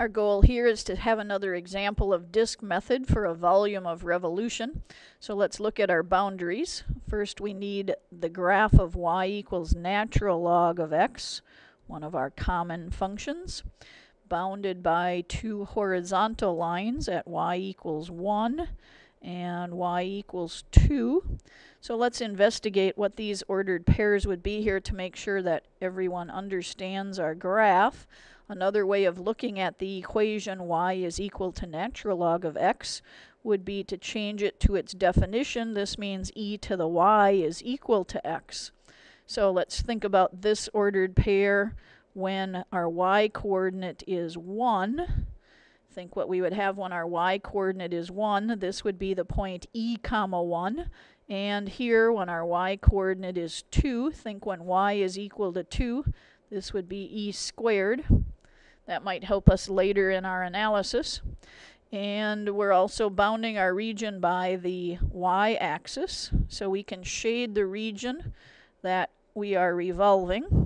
Our goal here is to have another example of disk method for a volume of revolution. So let's look at our boundaries. First we need the graph of y equals natural log of x, one of our common functions, bounded by two horizontal lines at y equals 1 and y equals 2. So let's investigate what these ordered pairs would be here to make sure that everyone understands our graph. Another way of looking at the equation y is equal to natural log of x would be to change it to its definition. This means e to the y is equal to x. So let's think about this ordered pair when our y coordinate is 1 think what we would have when our y coordinate is 1, this would be the point e comma 1. And here when our y coordinate is 2, think when y is equal to 2, this would be e squared. That might help us later in our analysis. And we're also bounding our region by the y-axis, so we can shade the region that we are revolving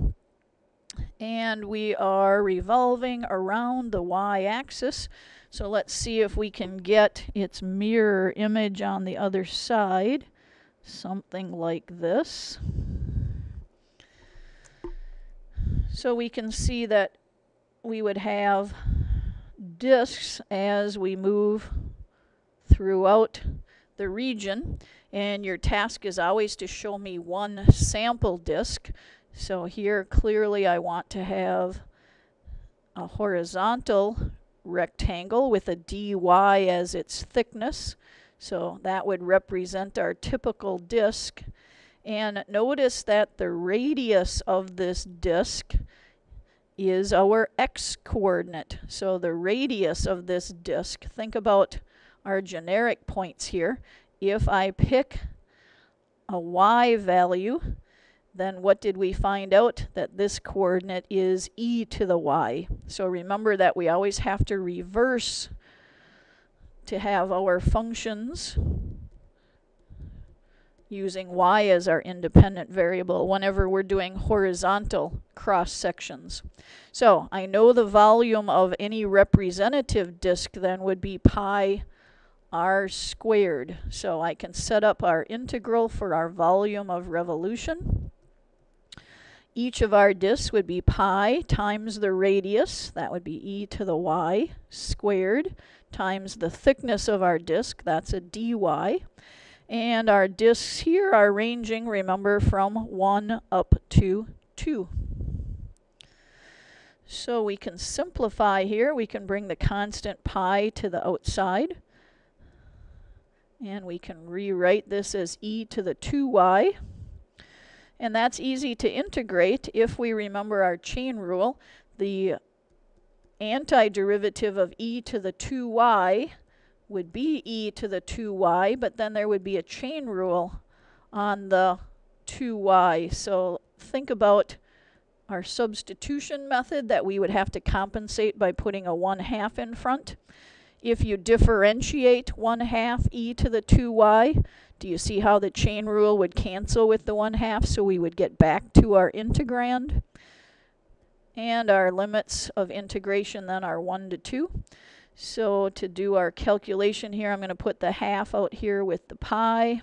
and we are revolving around the y-axis. So let's see if we can get its mirror image on the other side. Something like this. So we can see that we would have disks as we move throughout the region and your task is always to show me one sample disk so here clearly I want to have a horizontal rectangle with a dy as its thickness. So that would represent our typical disk. And notice that the radius of this disk is our x coordinate. So the radius of this disk, think about our generic points here. If I pick a y value, then what did we find out? That this coordinate is e to the y. So remember that we always have to reverse to have our functions using y as our independent variable whenever we're doing horizontal cross sections. So I know the volume of any representative disk then would be pi r squared. So I can set up our integral for our volume of revolution. Each of our disks would be pi times the radius, that would be e to the y squared, times the thickness of our disk, that's a dy. And our disks here are ranging, remember, from 1 up to 2. So we can simplify here. We can bring the constant pi to the outside. And we can rewrite this as e to the 2y. And that's easy to integrate if we remember our chain rule. The antiderivative of e to the 2y would be e to the 2y, but then there would be a chain rule on the 2y. So think about our substitution method that we would have to compensate by putting a 1 half in front. If you differentiate 1 half e to the 2y, do you see how the chain rule would cancel with the 1 half so we would get back to our integrand? And our limits of integration then are 1 to 2. So to do our calculation here, I'm going to put the half out here with the pi.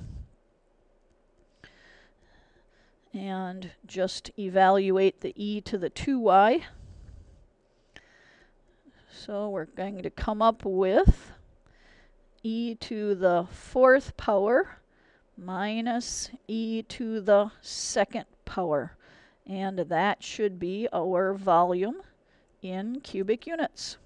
And just evaluate the e to the 2y. So we're going to come up with e to the fourth power minus e to the second power. And that should be our volume in cubic units.